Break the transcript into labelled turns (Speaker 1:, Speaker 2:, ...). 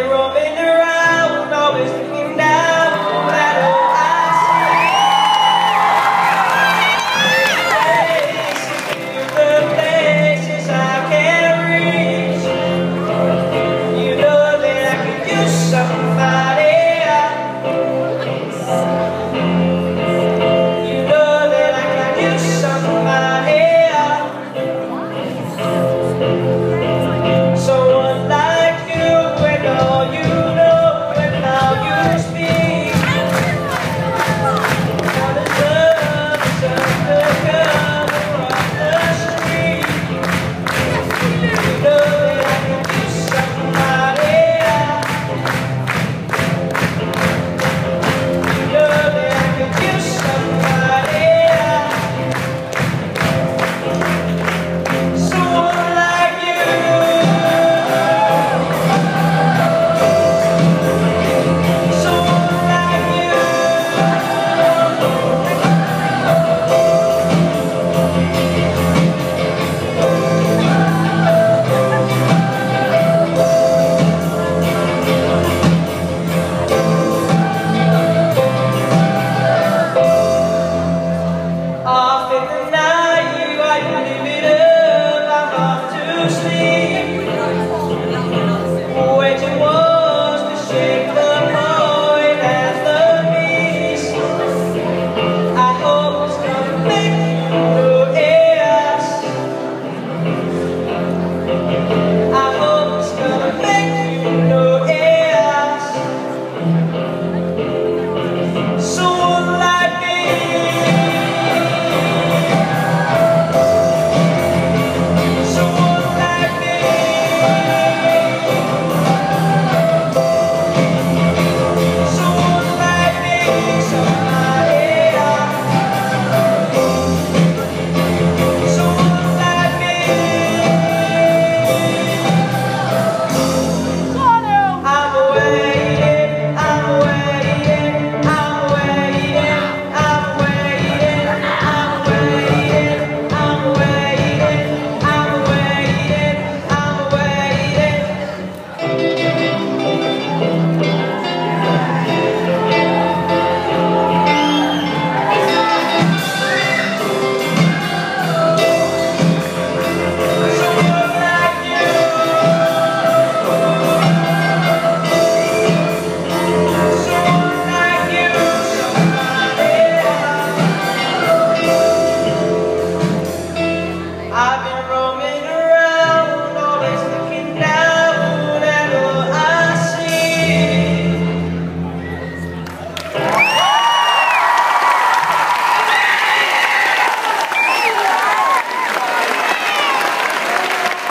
Speaker 1: Robin.